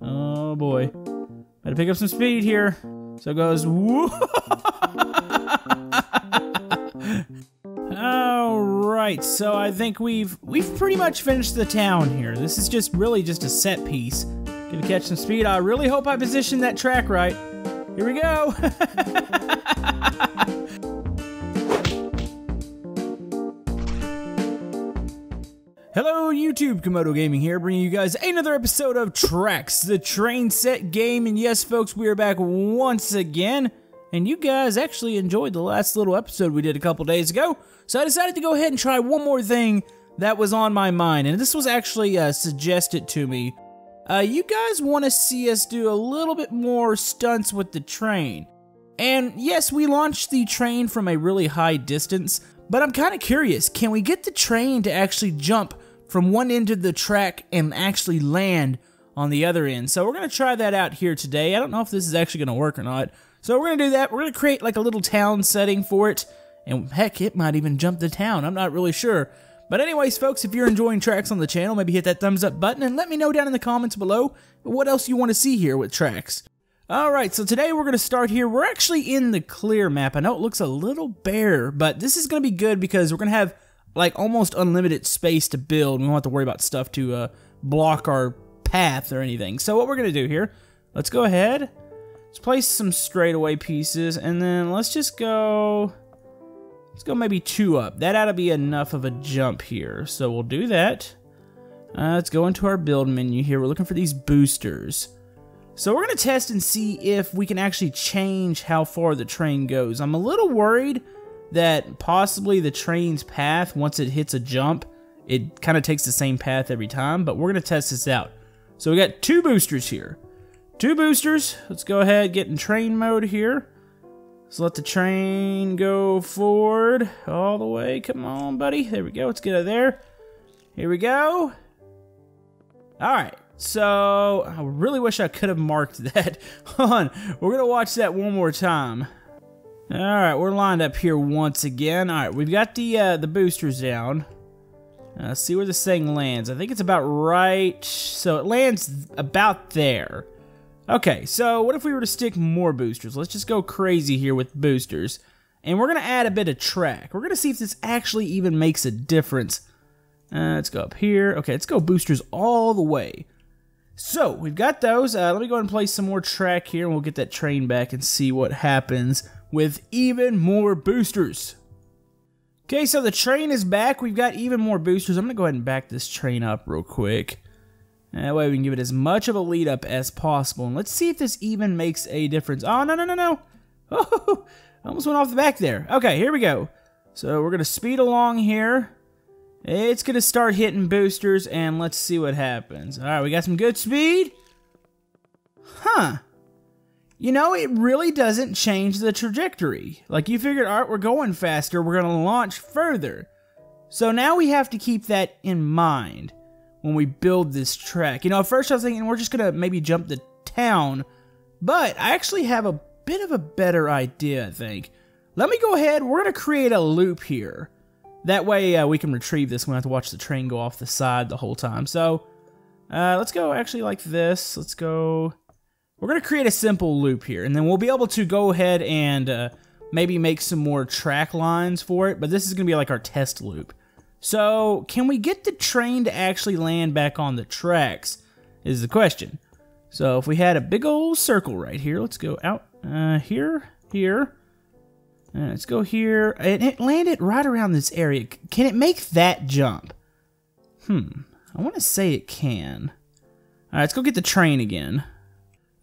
Oh boy. Gotta pick up some speed here. So it goes woo. Alright, so I think we've we've pretty much finished the town here. This is just really just a set piece. Gonna catch some speed. I really hope I positioned that track right. Here we go. Hello YouTube, Camodo Gaming here, bringing you guys another episode of Tracks, the train set game. And yes, folks, we are back once again. And you guys actually enjoyed the last little episode we did a couple days ago. So I decided to go ahead and try one more thing that was on my mind. And this was actually uh, suggested to me. Uh, you guys want to see us do a little bit more stunts with the train. And yes, we launched the train from a really high distance, but I'm kind of curious, can we get the train to actually jump from one end of the track and actually land on the other end. So we're going to try that out here today. I don't know if this is actually going to work or not. So we're going to do that. We're going to create like a little town setting for it. And heck, it might even jump the town. I'm not really sure. But anyways, folks, if you're enjoying tracks on the channel, maybe hit that thumbs up button and let me know down in the comments below what else you want to see here with tracks. Alright, so today we're going to start here. We're actually in the clear map. I know it looks a little bare, but this is going to be good because we're going to have like almost unlimited space to build. We don't have to worry about stuff to uh, block our path or anything. So what we're going to do here, let's go ahead. Let's place some straightaway pieces and then let's just go... Let's go maybe two up. That ought to be enough of a jump here. So we'll do that. Uh, let's go into our build menu here. We're looking for these boosters. So we're going to test and see if we can actually change how far the train goes. I'm a little worried that possibly the train's path, once it hits a jump, it kind of takes the same path every time, but we're going to test this out. So we got two boosters here. Two boosters. Let's go ahead, get in train mode here. Let's let the train go forward all the way. Come on, buddy. There we go. Let's get out of there. Here we go. All right. So, I really wish I could have marked that. Hold on. We're going to watch that one more time. All right, we're lined up here once again. All right, we've got the uh, the boosters down. Uh, see where this thing lands. I think it's about right. So it lands about there. Okay, so what if we were to stick more boosters? Let's just go crazy here with boosters. And we're going to add a bit of track. We're going to see if this actually even makes a difference. Uh, let's go up here. Okay, let's go boosters all the way. So, we've got those. Uh, let me go ahead and play some more track here, and we'll get that train back and see what happens with even more boosters. Okay, so the train is back. We've got even more boosters. I'm going to go ahead and back this train up real quick. That way we can give it as much of a lead up as possible. And let's see if this even makes a difference. Oh, no, no, no, no. Oh, almost went off the back there. Okay, here we go. So we're going to speed along here. It's going to start hitting boosters, and let's see what happens. All right, we got some good speed. Huh you know, it really doesn't change the trajectory. Like you figured, all right, we're going faster, we're going to launch further. So now we have to keep that in mind when we build this track. You know, at first I was thinking we're just going to maybe jump the town, but I actually have a bit of a better idea, I think. Let me go ahead, we're going to create a loop here. That way uh, we can retrieve this. We don't have to watch the train go off the side the whole time. So uh, let's go actually like this. Let's go we're going to create a simple loop here, and then we'll be able to go ahead and uh, maybe make some more track lines for it, but this is going to be like our test loop. So, can we get the train to actually land back on the tracks, is the question. So, if we had a big old circle right here, let's go out uh, here, here, uh, let's go here, and it landed right around this area. Can it make that jump? Hmm, I want to say it can. All right, let's go get the train again.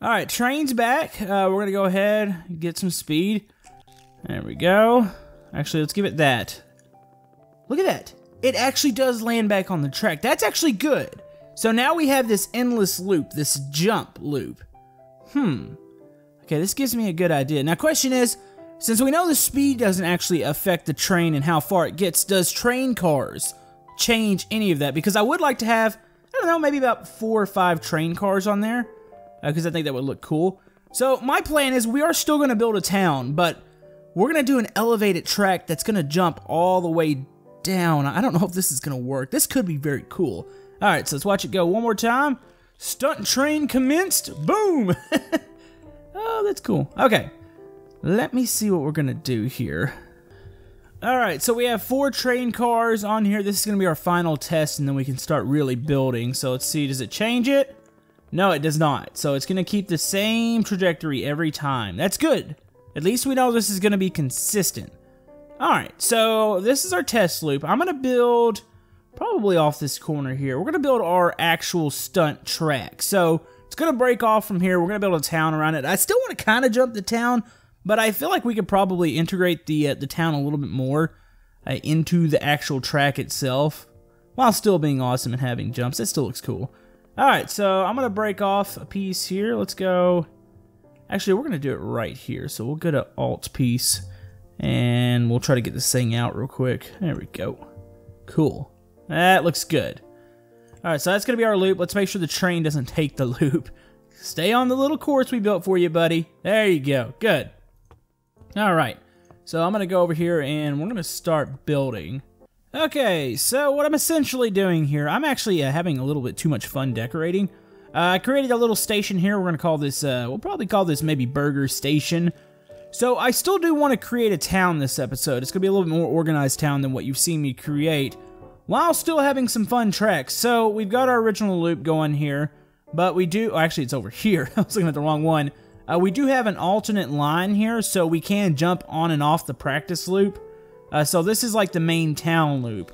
All right, train's back. Uh, we're gonna go ahead get some speed. There we go. Actually, let's give it that. Look at that. It actually does land back on the track. That's actually good. So now we have this endless loop, this jump loop. Hmm. Okay, this gives me a good idea. Now, question is, since we know the speed doesn't actually affect the train and how far it gets, does train cars change any of that? Because I would like to have, I don't know, maybe about four or five train cars on there because uh, I think that would look cool. So my plan is we are still going to build a town, but we're going to do an elevated track that's going to jump all the way down. I don't know if this is going to work. This could be very cool. All right, so let's watch it go one more time. Stunt train commenced. Boom. oh, that's cool. Okay. Let me see what we're to do here. All right, so we have four train cars on here. This is going to be our final test, and then we can start really building. So let's see, does it change it? No, it does not. So it's going to keep the same trajectory every time. That's good. At least we know this is going to be consistent. All right, so this is our test loop. I'm going to build probably off this corner here. We're going to build our actual stunt track. So it's going to break off from here. We're going to build a town around it. I still want to kind of jump the town, but I feel like we could probably integrate the uh, the town a little bit more uh, into the actual track itself while still being awesome and having jumps. It still looks cool. All right, so I'm going to break off a piece here. Let's go. Actually, we're going to do it right here. So we'll go to Alt piece and we'll try to get this thing out real quick. There we go. Cool. That looks good. Alright, so that's going to be our loop. Let's make sure the train doesn't take the loop. Stay on the little course we built for you, buddy. There you go. Good. Alright, so I'm to go over here and we're to start building. Okay, so what I'm essentially doing here, I'm actually uh, having a little bit too much fun decorating. Uh, I created a little station here. We're to call this, uh, we'll probably call this maybe Burger Station. So I still do want to create a town this episode. It's to be a little bit more organized town than what you've seen me create while still having some fun tracks. So we've got our original loop going here, but we do, oh, actually it's over here, I was looking at the wrong one. Uh, we do have an alternate line here, so we can jump on and off the practice loop. Uh, so this is like the main town loop.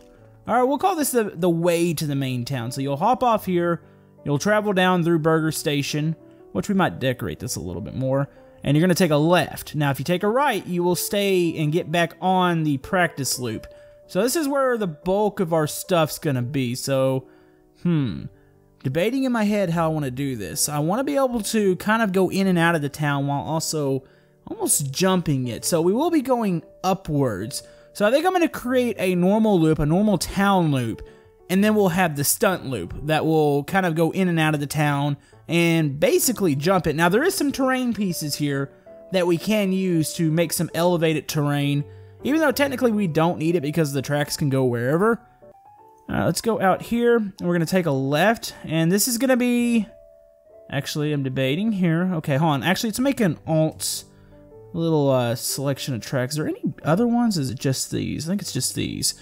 Alright, we'll call this the, the way to the main town. So you'll hop off here, you'll travel down through Burger Station, which we might decorate this a little bit more, and you're going to take a left. Now if you take a right, you will stay and get back on the practice loop. So this is where the bulk of our stuff's gonna be. So, hmm, debating in my head how I want to do this. I want to be able to kind of go in and out of the town while also almost jumping it. So we will be going upwards. So I think I'm going to create a normal loop, a normal town loop, and then we'll have the stunt loop that will kind of go in and out of the town and basically jump it. Now there is some terrain pieces here that we can use to make some elevated terrain even though technically we don't need it because the tracks can go wherever. Uh, let's go out here. We're going to take a left. And this is going to be... Actually, I'm debating here. Okay, hold on. Actually, let's make an alt little uh, selection of tracks. Is there any other ones? Is it just these? I think it's just these.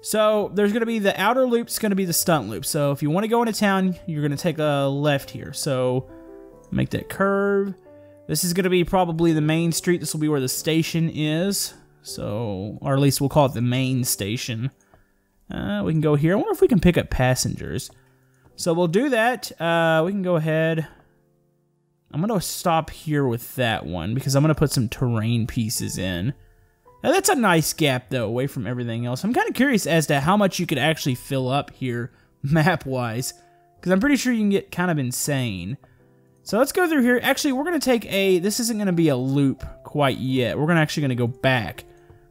So there's going to be the outer loop. It's going to be the stunt loop. So if you want to go into town, you're going to take a left here. So make that curve. This is going to be probably the main street. This will be where the station is. So, or at least we'll call it the main station. Uh, we can go here. I wonder if we can pick up passengers. So we'll do that. Uh, we can go ahead. I'm going to stop here with that one because I'm going to put some terrain pieces in. Now that's a nice gap though, away from everything else. I'm kind of curious as to how much you could actually fill up here map-wise. Because I'm pretty sure you can get kind of insane. So let's go through here. Actually, we're going to take a... This isn't going to be a loop quite yet. We're gonna actually going to go back.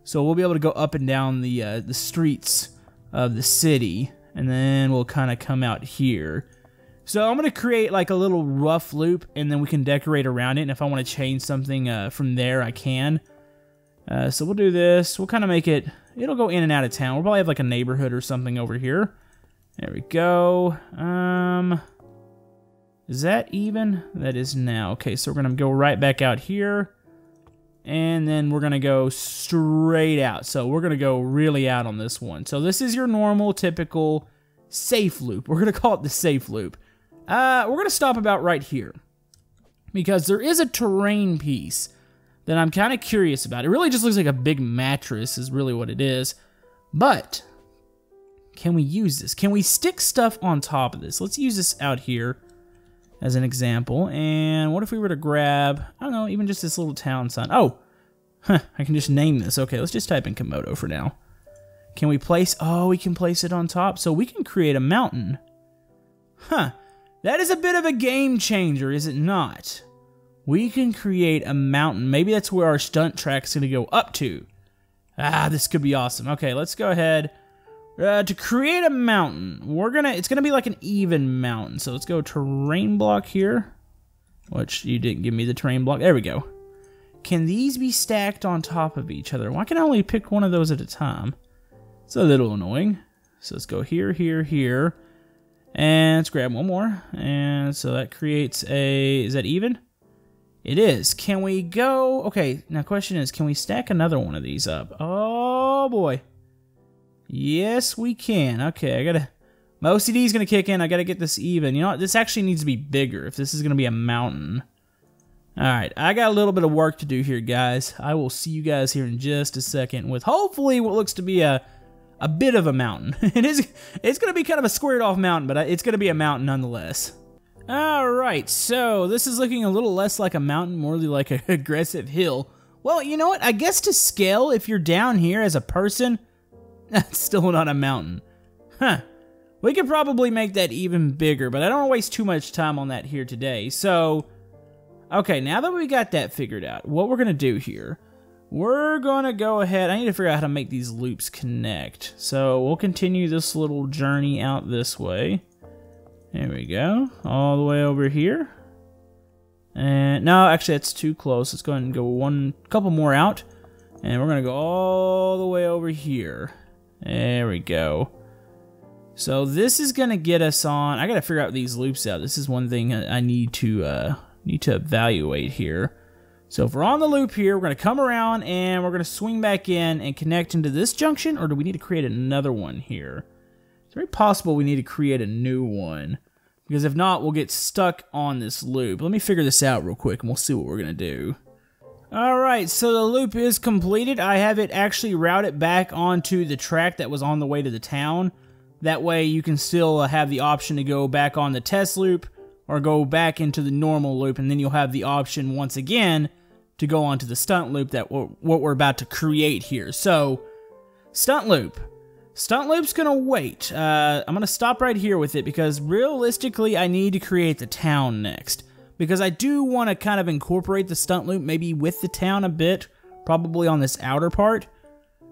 So we'll be able to go up and down the uh, the streets of the city, and then we'll kind of come out here. So I'm going to create like a little rough loop, and then we can decorate around it, and if I want to change something uh, from there, I can. Uh, so we'll do this. We'll kind of make it, it'll go in and out of town. We'll probably have like a neighborhood or something over here. There we go. Um, is that even? That is now. Okay, so we're going to go right back out here and then we're gonna go straight out. So we're gonna go really out on this one. So this is your normal, typical safe loop. We're gonna call it the safe loop. Uh, we're gonna stop about right here because there is a terrain piece that I'm kind of curious about. It really just looks like a big mattress is really what it is. But can we use this? Can we stick stuff on top of this? Let's use this out here as an example. And what if we were to grab, I don't know, even just this little town sign? Oh, huh, I can just name this. Okay, let's just type in Camodo for now. Can we place, oh, we can place it on top. So we can create a mountain. Huh, that is a bit of a game changer, is it not? We can create a mountain. Maybe that's where our stunt track's gonna go up to. Ah, this could be awesome. Okay, let's go ahead uh, to create a mountain, we're gonna, it's gonna be like an even mountain. So let's go terrain block here, which you didn't give me the terrain block. There we go. Can these be stacked on top of each other? Why can I only pick one of those at a time? It's a little annoying. So let's go here, here, here. And let's grab one more. And so that creates a, is that even? It is. Can we go, okay, now question is, can we stack another one of these up? Oh boy. Yes, we can. Okay, I gotta, my OCD is gonna kick in. I gotta get this even. You know what, this actually needs to be bigger if this is gonna be a mountain. Alright, I got a little bit of work to do here, guys. I will see you guys here in just a second with hopefully what looks to be a a bit of a mountain. it is it's to be kind of a squared off mountain, but it's to be a mountain nonetheless. All right, so this is looking a little less like a mountain, more like an aggressive hill. Well, you know what? I guess to scale, if you're down here as a person, that's still not a mountain. Huh. We could probably make that even bigger, but I don't want to waste too much time on that here today. So, okay, now that we got that figured out, what we're going to do here we're gonna go ahead, I need to figure out how to make these loops connect. So we'll continue this little journey out this way. There we go, all the way over here. And no, actually that's too close. Let's go ahead and go one couple more out. And we're gonna go all the way over here. There we go. So this is gonna get us on. I gotta figure out these loops out. This is one thing I need to uh, need to evaluate here. So if we're on the loop here, we're going to come around and we're going to swing back in and connect into this junction, or do we need to create another one here? It's very possible we need to create a new one, because if not, we'll get stuck on this loop. Let me figure this out real quick and we'll see what we're going to do. Alright, so the loop is completed. I have it actually routed back onto the track that was on the way to the town. That way you can still have the option to go back on the test loop or go back into the normal loop and then you'll have the option once again to go on to the stunt loop that we're, what we're about to create here. So, stunt loop. Stunt loop's gonna wait. Uh, I'm gonna stop right here with it because realistically, I need to create the town next. Because I do want to kind of incorporate the stunt loop maybe with the town a bit, probably on this outer part.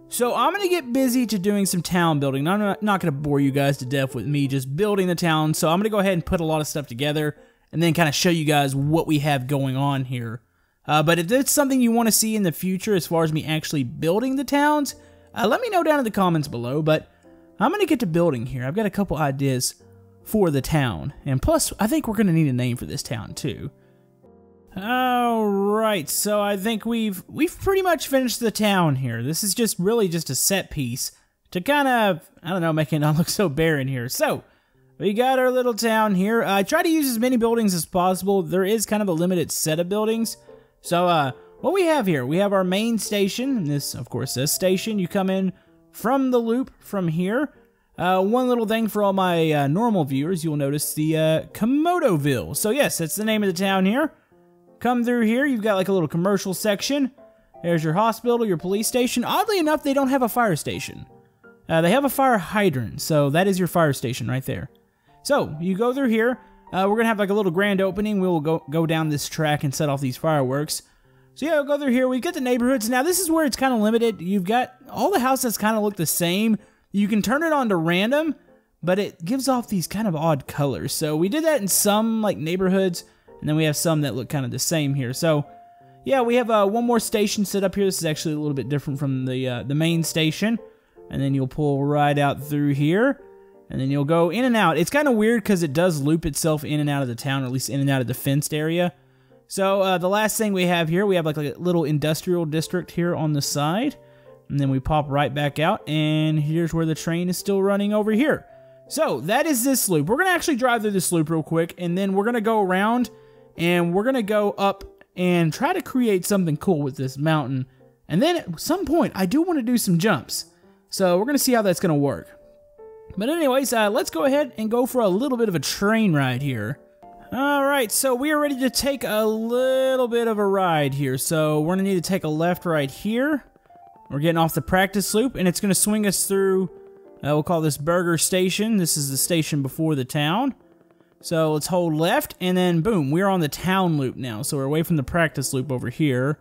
So I'm gonna get busy to doing some town building. I'm not, not gonna bore you guys to death with me just building the town. So I'm gonna go ahead and put a lot of stuff together and then kind of show you guys what we have going on here. Uh, but if it's something you want to see in the future as far as me actually building the towns, uh, let me know down in the comments below. But I'm going to get to building here. I've got a couple ideas for the town. And plus, I think we're going to need a name for this town too. Alright, so I think we've we've pretty much finished the town here. This is just really just a set piece to kind of, I don't know, make it not look so barren here. So, we got our little town here. I try to use as many buildings as possible. There is kind of a limited set of buildings. So, uh, what we have here, we have our main station. This, of course, this station. You come in from the loop from here. Uh, one little thing for all my uh, normal viewers, you'll notice the uh, Camodoville. So yes, that's the name of the town here. Come through here, you've got like a little commercial section. There's your hospital, your police station. Oddly enough, they don't have a fire station. Uh, they have a fire hydrant, so that is your fire station right there. So, you go through here. Uh, we're gonna have like a little grand opening. We will go go down this track and set off these fireworks. So yeah, we'll go through here. We get the neighborhoods. Now this is where it's kind of limited. You've got all the houses kind of look the same. You can turn it on to random, but it gives off these kind of odd colors. So we did that in some like neighborhoods, and then we have some that look kind of the same here. So yeah, we have uh, one more station set up here. This is actually a little bit different from the uh, the main station. And then you'll pull right out through here and then you'll go in and out. It's kind of weird because it does loop itself in and out of the town, or at least in and out of the fenced area. So uh, the last thing we have here, we have like a little industrial district here on the side. And then we pop right back out, and here's where the train is still running over here. So that is this loop. We're going to actually drive through this loop real quick, and then we're going to go around, and we're going to go up and try to create something cool with this mountain. And then at some point, I do want to do some jumps. So we're going to see how that's going to work. But anyways, uh, let's go ahead and go for a little bit of a train ride here. Alright, so we are ready to take a little bit of a ride here. So we're going to need to take a left right here. We're getting off the practice loop, and it's going to swing us through, uh, we'll call this Burger Station. This is the station before the town. So let's hold left, and then boom, we're on the town loop now. So we're away from the practice loop over here.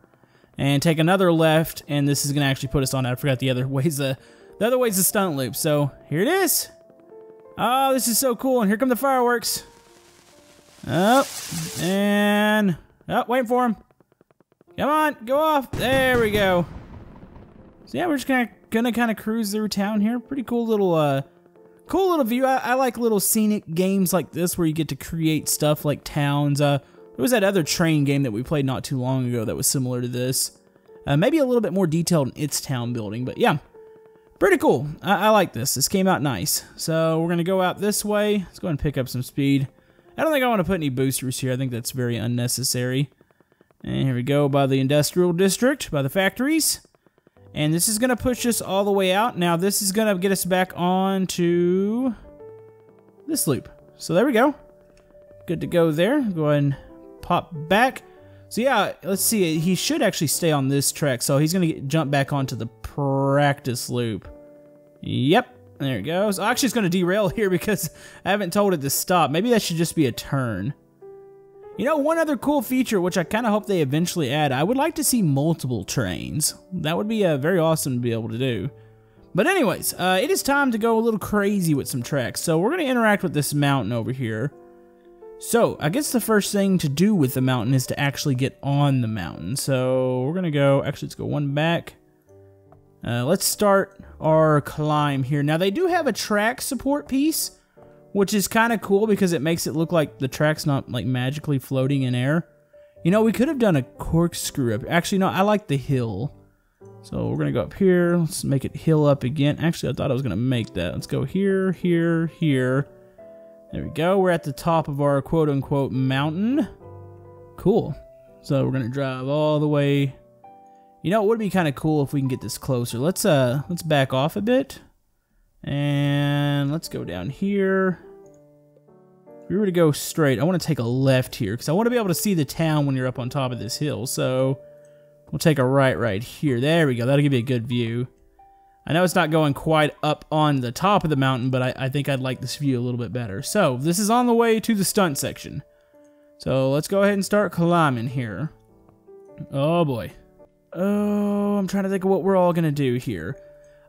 And take another left, and this is going to actually put us on, I forgot the other ways the the other way's the stunt loop, so here it is. Oh, this is so cool, and here come the fireworks. Oh, and... Oh, waiting for him. Come on, go off. There we go. So yeah, we're just gonna, gonna kind of cruise through town here. Pretty cool little, uh, cool little view. I, I, like little scenic games like this where you get to create stuff like towns. Uh, there was that other train game that we played not too long ago that was similar to this. Uh, maybe a little bit more detailed in its town building, but yeah, pretty cool. I, I like this. This came out nice. So we're to go out this way. Let's go and pick up some speed. I don't think I want to put any boosters here. I think that's very unnecessary. And here we go by the industrial district, by the factories. And this is going to push us all the way out. Now, this is going to get us back on to this loop. So there we go. Good to go there. Go ahead and pop back. So yeah, let's see. He should actually stay on this track. So he's going to jump back onto the practice loop. Yep. There it goes. Actually, it's going to derail here because I haven't told it to stop. Maybe that should just be a turn. You know, one other cool feature, which I kind of hope they eventually add, I would like to see multiple trains. That would be uh, very awesome to be able to do. But anyways, uh, it is time to go a little crazy with some tracks. So we're going to interact with this mountain over here. So, I guess the first thing to do with the mountain is to actually get on the mountain. So, we're going to go, actually, let's go one back. Uh, let's start our climb here. Now, they do have a track support piece, which is kind of cool because it makes it look like the track's not, like, magically floating in air. You know, we could have done a corkscrew up. Actually, no, I like the hill. So, we're going to go up here. Let's make it hill up again. Actually, I thought I was going to make that. Let's go here, here, here. There we go. We're at the top of our quote unquote mountain. Cool. So we're gonna drive all the way. You know, it would be kind of cool if we can get this closer. Let's uh let's back off a bit. And let's go down here. If we were to go straight, I want to take a left here because I want to be able to see the town when you're up on top of this hill. So we'll take a right right here. There we go. That'll give you a good view. I know it's not going quite up on the top of the mountain, but I, I, think I'd like this view a little bit better. So, this is on the way to the stunt section. So, let's go ahead and start climbing here. Oh, boy. Oh, I'm trying to think of what we're all going to do here.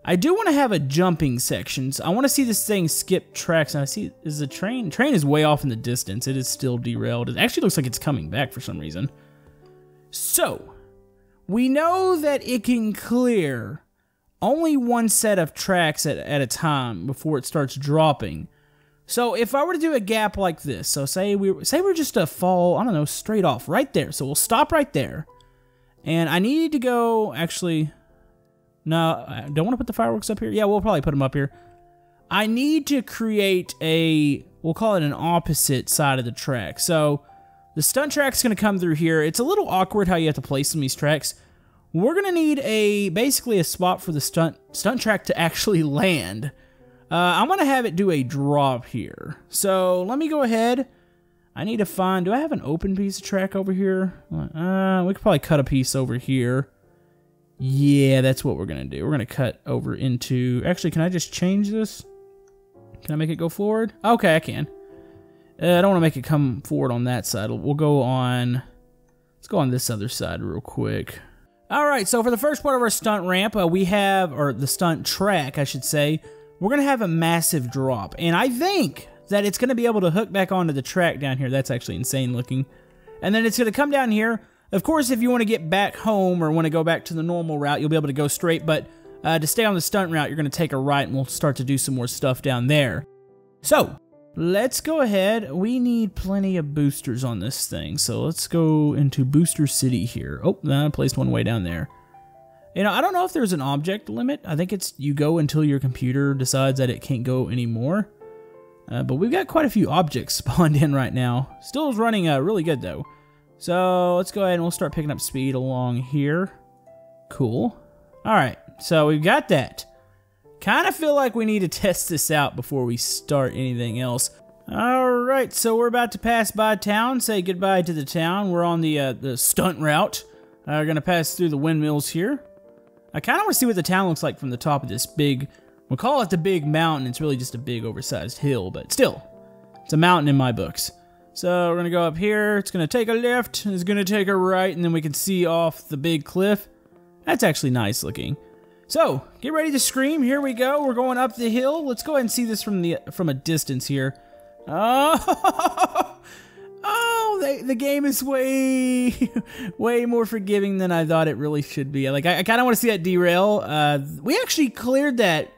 I do want to have a jumping section. So I want to see this thing skip tracks. And I see, is the train? Train is way off in the distance. It is still derailed. It actually looks like it's coming back for some reason. So, we know that it can clear only one set of tracks at, at a time before it starts dropping. So if I were to do a gap like this, so say we say we're just a fall, I don't know, straight off right there. So we'll stop right there. And I need to go actually no, I don't want to put the fireworks up here. Yeah, we'll probably put them up here. I need to create a we'll call it an opposite side of the track. So the stunt track's going to come through here. It's a little awkward how you have to place some of these tracks we're gonna need a basically a spot for the stunt stunt track to actually land. Uh, I'm gonna have it do a drop here. So let me go ahead. I need to find. Do I have an open piece of track over here? Uh, we could probably cut a piece over here. Yeah, that's what we're gonna do. We're gonna cut over into. Actually, can I just change this? Can I make it go forward? Okay, I can. Uh, I don't want to make it come forward on that side. We'll go on. Let's go on this other side real quick. All right, so for the first part of our stunt ramp, uh, we have, or the stunt track, I should say, we're going to have a massive drop. And I think that it's going to be able to hook back onto the track down here. That's actually insane looking. And then it's going to come down here. Of course, if you want to get back home or want to go back to the normal route, you'll be able to go straight. But uh, to stay on the stunt route, you're going to take a right and we'll start to do some more stuff down there. So, let's go ahead. We need plenty of boosters on this thing. So let's go into Booster City here. Oh, I placed one way down there. You know, I don't know if there's an object limit. I think it's you go until your computer decides that it can't go anymore. Uh, but we've got quite a few objects spawned in right now. Still is running uh, really good though. So let's go ahead and we'll start picking up speed along here. Cool. All right, so we've got that. Kind of feel like we need to test this out before we start anything else. Alright, so we're about to pass by town, say goodbye to the town. We're on the, uh, the stunt route. Uh, we're to pass through the windmills here. I kind of want to see what the town looks like from the top of this big, we'll call it the big mountain. It's really just a big oversized hill, but still, it's a mountain in my books. So we're to go up here. It's to take a left. It's to take a right, and then we can see off the big cliff. That's actually nice looking. So, get ready to scream. Here we go. We're going up the hill. Let's go ahead and see this from the from a distance here. Oh, oh, the, the game is way, way more forgiving than I thought it really should be. Like, I, I kind of want to see that derail. Uh, we actually cleared that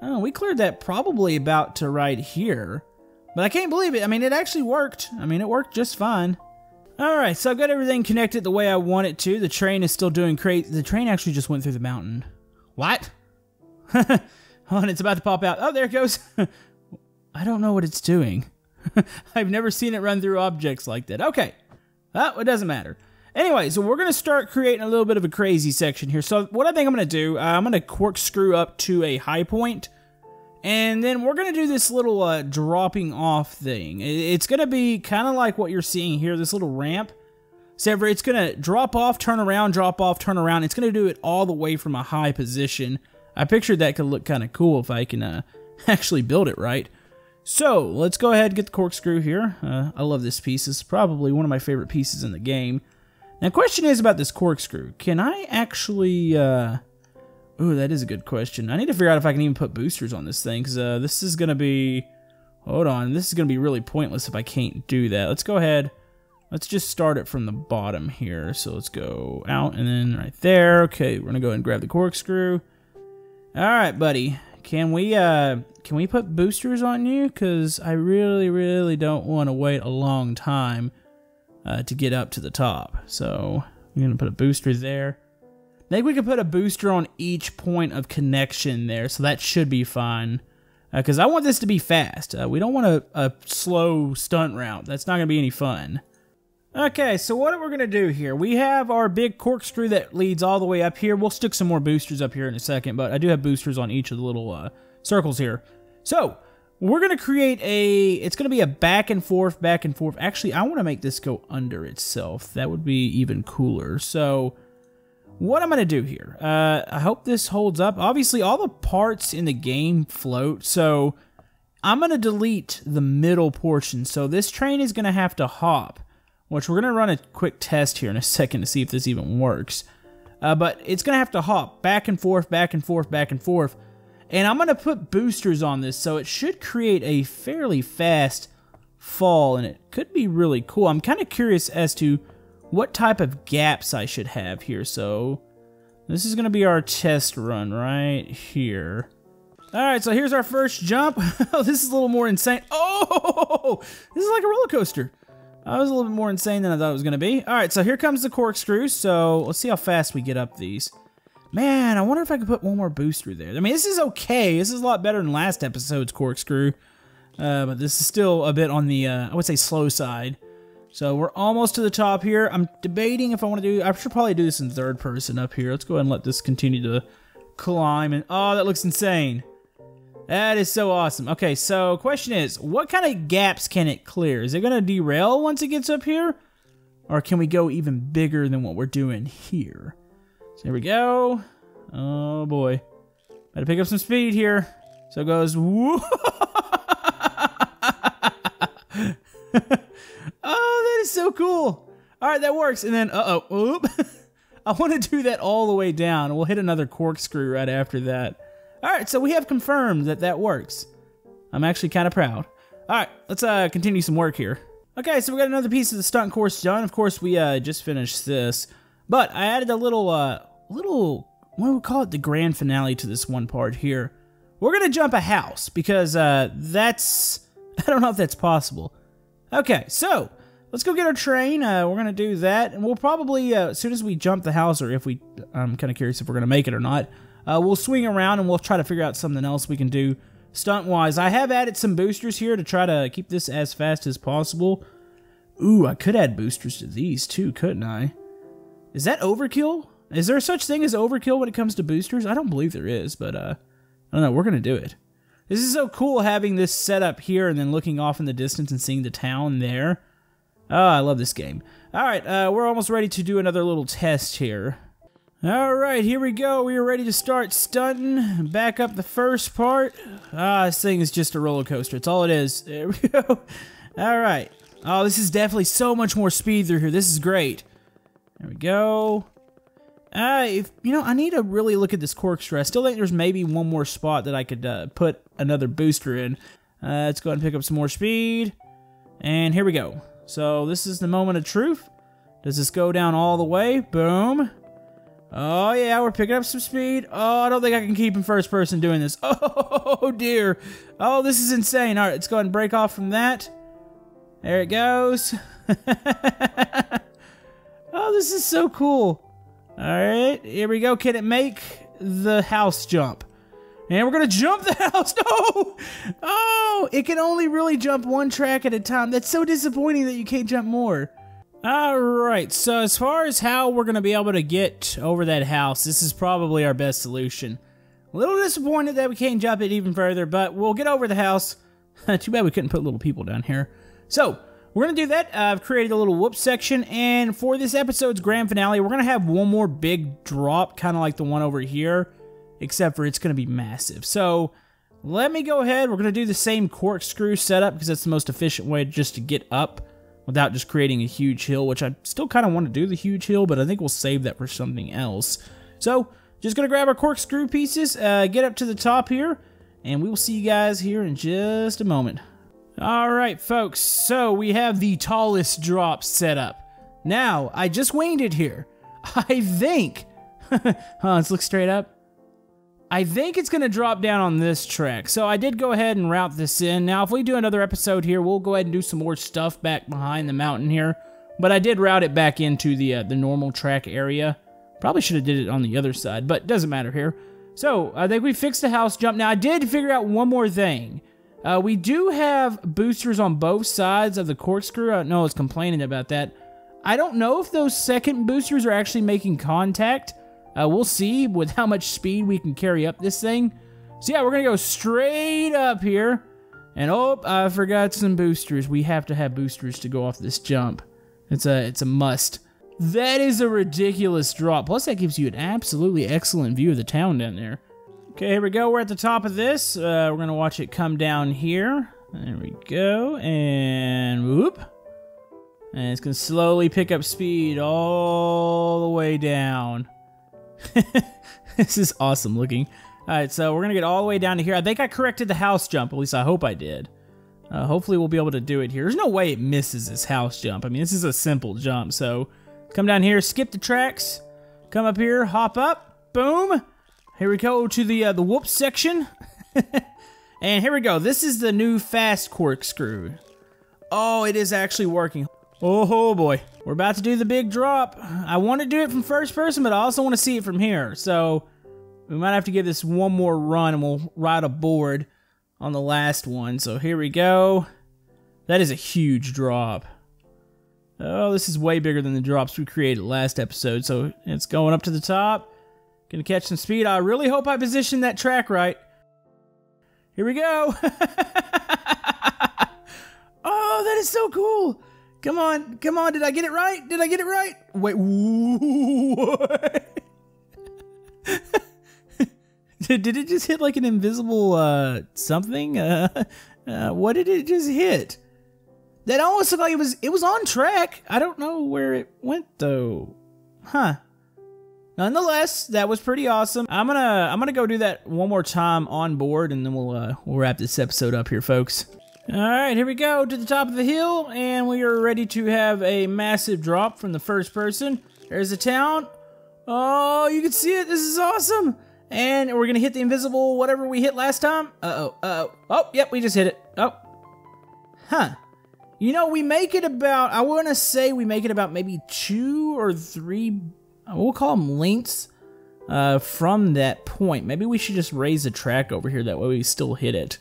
Oh, we cleared that probably about to right here. But I can't believe it. I mean, it actually worked. I mean, it worked just fine. Alright, so I've got everything connected the way I want it to. The train is still doing crazy. The train actually just went through the mountain. What? oh, on, it's about to pop out. Oh, there it goes. I don't know what it's doing. I've never seen it run through objects like that. Okay. Oh, it doesn't matter. Anyway, so we're going to start creating a little bit of a crazy section here. So what I think I'm going to do, uh, I'm going to corkscrew up to a high point, and then we're going to do this little uh, dropping off thing. It's going to be kind of like what you're seeing here, this little ramp. Except it's going to drop off, turn around, drop off, turn around. It's going to do it all the way from a high position. I pictured that could look kind of cool if I can uh, actually build it right. So, let's go ahead and get the corkscrew here. Uh, I love this piece. It's probably one of my favorite pieces in the game. Now, question is about this corkscrew. Can I actually, uh... Ooh, that is a good question. I need to figure out if I can even put boosters on this thing, because uh, this is going to be... Hold on, this is going to be really pointless if I can't do that. Let's go ahead. Let's just start it from the bottom here. So let's go out and then right there. Okay, we're going to go and grab the corkscrew. All right, buddy. Can we uh can we put boosters on you? Cause I really, really don't want to wait a long time uh, to get up to the top. So I'm gonna put a booster there. I think we could put a booster on each point of connection there, so that should be fine. Because uh, I want this to be fast. Uh, we don't want a, a slow stunt route. That's not going to be any fun. Okay, so what are we're going to do here, we have our big corkscrew that leads all the way up here. We'll stick some more boosters up here in a second, but I do have boosters on each of the little uh, circles here. So, we're going to create a, it's going to be a back and forth, back and forth. Actually, I want to make this go under itself. That would be even cooler. So, what I'm going to do here, uh, I hope this holds up. Obviously, all the parts in the game float, so I'm going to delete the middle portion. So, this train is going to have to hop, which we're going to run a quick test here in a second to see if this even works. Uh, but it's going to have to hop back and forth, back and forth, back and forth and I'm going to put boosters on this, so it should create a fairly fast fall, and it could be really cool. I'm kind of curious as to what type of gaps I should have here. So this is going to be our test run right here. All right, so here's our first jump. Oh, this is a little more insane. Oh, this is like a roller coaster. I was a little bit more insane than I thought it was going to be. All right, so here comes the corkscrew. So let's see how fast we get up these. Man, I wonder if I could put one more booster there. I mean, this is okay. This is a lot better than last episode's corkscrew. Uh, but this is still a bit on the, uh, I would say, slow side. So we're almost to the top here. I'm debating if I want to do, I should probably do this in third person up here. Let's go ahead and let this continue to climb. And oh, that looks insane. That is so awesome. Okay, so question is, what kind of gaps can it clear? Is it going to derail once it gets up here? Or can we go even bigger than what we're doing here? So here we go. Oh boy. Gotta pick up some speed here. So it goes, so cool. All right, that works. And then, uh-oh, oop. I want to do that all the way down. We'll hit another corkscrew right after that. All right, so we have confirmed that that works. I'm actually kind of proud. All right, let's uh, continue some work here. Okay, so we got another piece of the stunt course done. Of course, we uh, just finished this. But I added a little uh, little, what do we call it, the grand finale to this one part here. We're going to jump a house because uh, that's, I don't know if that's possible. Okay, so let's go get our train. Uh, we're going to do that. And we'll probably, uh, as soon as we jump the house, or if we, I'm kind of curious if we're going to make it or not, uh, we'll swing around and we'll try to figure out something else we can do stunt-wise. I have added some boosters here to try to keep this as fast as possible. Ooh, I could add boosters to these too, couldn't I? Is that overkill? Is there such thing as overkill when it comes to boosters? I don't believe there is, but uh, I don't know. We're gonna do it. This is so cool having this set up here and then looking off in the distance and seeing the town there. Oh, I love this game. All right, uh, we're almost ready to do another little test here. All right, here we go. We are ready to start stunting. Back up the first part. Ah, this thing is just a roller coaster. It's all it is. There we go. All right. Oh, this is definitely so much more speed through here. This is great. There we go. Uh, if, you know, I need to really look at this corkscrew. I still think there's maybe one more spot that I could uh, put another booster in. Uh, let's go ahead and pick up some more speed. And here we go. So this is the moment of truth. Does this go down all the way? Boom. Oh yeah, we're picking up some speed. Oh, I don't think I can keep in first person doing this. Oh dear. Oh, this is insane. All right, let's go ahead and break off from that. There it goes. oh, this is so cool. All right, here we go. Can it make the house jump? And we're gonna jump the house. No! Oh, it can only really jump one track at a time. That's so disappointing that you can't jump more. Alright, so as far as how we're gonna be able to get over that house, this is probably our best solution. A little disappointed that we can't jump it even further, but we'll get over the house. Too bad we couldn't put little people down here. So, we're going to do that. I've created a little whoop section, and for this episode's grand finale, we're going to have one more big drop, kind of like the one over here, except for it's going to be massive. So, let me go ahead. We're going to do the same corkscrew setup because that's the most efficient way just to get up without just creating a huge hill, which I still kind of want to do the huge hill, but I think we'll save that for something else. So, just going to grab our corkscrew pieces, uh, get up to the top here, and we will see you guys here in just a moment. All right, folks, so we have the tallest drop set up. Now, I just winged it here. I think, huh, let's look straight up. I think it's going to drop down on this track. So I did go ahead and route this in. Now, if we do another episode here, we'll go ahead and do some more stuff back behind the mountain here. But I did route it back into the uh, the normal track area. Probably should have did it on the other side, but doesn't matter here. So I think we fixed the house jump. Now, I did figure out one more thing. Uh, we do have boosters on both sides of the corkscrew. I know I was complaining about that. I don't know if those second boosters are actually making contact. Uh, we'll see with how much speed we can carry up this thing. So yeah, we're to go straight up here. And oh, I forgot some boosters. We have to have boosters to go off this jump. It's a, it's a must. That is a ridiculous drop. Plus, that gives you an absolutely excellent view of the town down there. Okay, here we go. We're at the top of this. Uh, we're to watch it come down here. There we go. And whoop. And it's to slowly pick up speed all the way down. this is awesome looking. All right, so we're to get all the way down to here. I think I corrected the house jump. At least I hope I did. Uh, hopefully we'll be able to do it here. There's no way it misses this house jump. I mean, this is a simple jump. So come down here, skip the tracks, come up here, hop up, boom. Here we go to the uh, the whoop section. and here we go. This is the new fast corkscrew. Oh, it is actually working. Oh boy. We're about to do the big drop. I want to do it from first person, but I also want to see it from here. So we might have to give this one more run and we'll ride a board on the last one. So here we go. That is a huge drop. Oh, this is way bigger than the drops we created last episode. So it's going up to the top. Gonna catch some speed. I really hope I positioned that track right. Here we go. oh, that is so cool. Come on, come on. Did I get it right? Did I get it right? Wait, what? did, did it just hit like an invisible uh, something? Uh, uh, what did it just hit? That almost looked like it was it was on track. I don't know where it went though. Huh. Nonetheless, that was pretty awesome. I'm gonna I'm gonna go do that one more time on board, and then we'll uh, we'll wrap this episode up here, folks. All right, here we go to the top of the hill, and we are ready to have a massive drop from the first person. There's the town. Oh, you can see it. This is awesome. And we're gonna hit the invisible whatever we hit last time. Uh oh. Uh oh. Oh, yep, we just hit it. Oh. Huh. You know, we make it about, I want to say we make it about maybe two or three we'll call them lengths uh, from that point. Maybe we should just raise the track over here. That way we still hit it.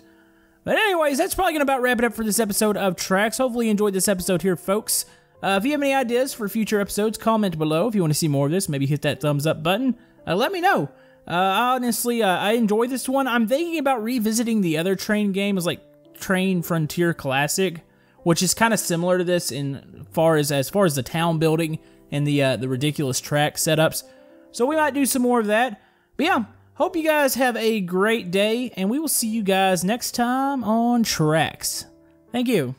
But anyways, that's probably going to about wrap it up for this episode of Tracks. Hopefully you enjoyed this episode here, folks. Uh, if you have any ideas for future episodes, comment below. If you want to see more of this, maybe hit that thumbs up button. Uh, let me know. Uh, honestly, uh, I enjoy this one. I'm thinking about revisiting the other train game, games like Train Frontier Classic, which is kind of similar to this in far as as far as the town building and the uh, the ridiculous track setups. So we might do some more of that. But yeah, hope you guys have a great day, and we will see you guys next time on Tracks. Thank you.